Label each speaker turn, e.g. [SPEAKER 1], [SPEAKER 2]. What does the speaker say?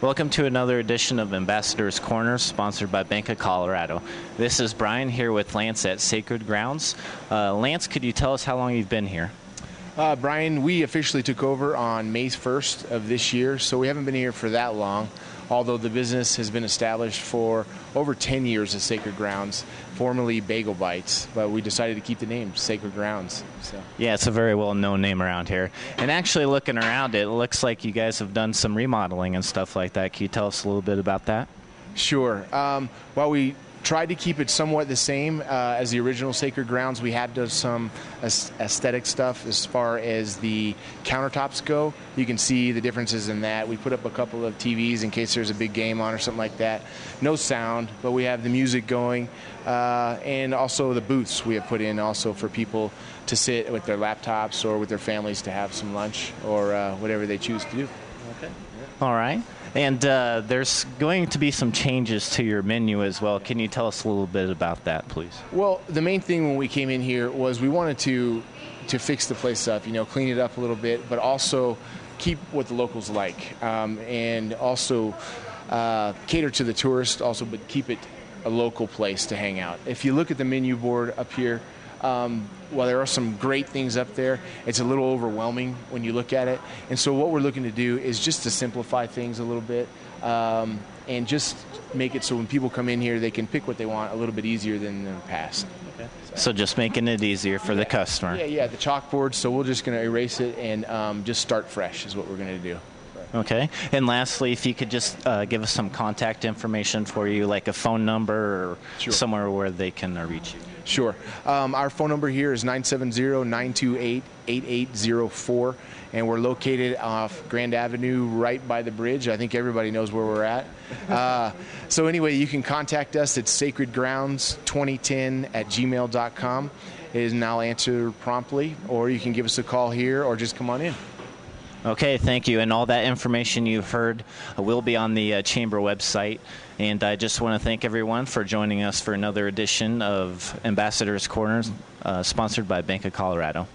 [SPEAKER 1] Welcome to another edition of Ambassador's Corner, sponsored by Bank of Colorado. This is Brian here with Lance at Sacred Grounds. Uh, Lance, could you tell us how long you've been here?
[SPEAKER 2] Uh, Brian, we officially took over on May 1st of this year, so we haven't been here for that long. Although the business has been established for over 10 years as Sacred Grounds, formerly Bagel Bites, but we decided to keep the name Sacred Grounds. So.
[SPEAKER 1] Yeah, it's a very well known name around here. And actually, looking around, it looks like you guys have done some remodeling and stuff like that. Can you tell us a little bit about that?
[SPEAKER 2] Sure. Um, well, we tried to keep it somewhat the same uh, as the original Sacred Grounds. We had done some aesthetic stuff as far as the countertops go. You can see the differences in that. We put up a couple of TVs in case there's a big game on or something like that. No sound, but we have the music going, uh, and also the booths we have put in also for people to sit with their laptops or with their families to have some lunch or uh, whatever they choose to do.
[SPEAKER 1] Okay. All right. And uh, there's going to be some changes to your menu as well. Can you tell us a little bit about that, please?
[SPEAKER 2] Well, the main thing when we came in here was we wanted to to fix the place up, you know, clean it up a little bit, but also keep what the locals like, um, and also uh, cater to the tourists, also, but keep it a local place to hang out. If you look at the menu board up here, um, while there are some great things up there, it's a little overwhelming when you look at it. And so, what we're looking to do is just to simplify things a little bit um, and just make it so when people come in here, they can pick what they want a little bit easier than in the past.
[SPEAKER 1] Okay. So, so just making it easier for
[SPEAKER 2] yeah.
[SPEAKER 1] the customer.
[SPEAKER 2] Yeah, yeah, the chalkboard. So, we're just going to erase it and um, just start fresh, is what we're going to do.
[SPEAKER 1] Okay. And lastly, if you could just uh, give us some contact information for you, like a phone number or sure. somewhere where they can uh, reach you.
[SPEAKER 2] Sure. Um, our phone number here is 970 928 8804, and we're located off Grand Avenue right by the bridge. I think everybody knows where we're at. Uh, so, anyway, you can contact us at sacredgrounds2010 at gmail.com. Is now answered promptly, or you can give us a call here or just come on in.
[SPEAKER 1] Okay, thank you. And all that information you've heard will be on the uh, Chamber website. And I just want to thank everyone for joining us for another edition of Ambassador's Corners, uh, sponsored by Bank of Colorado.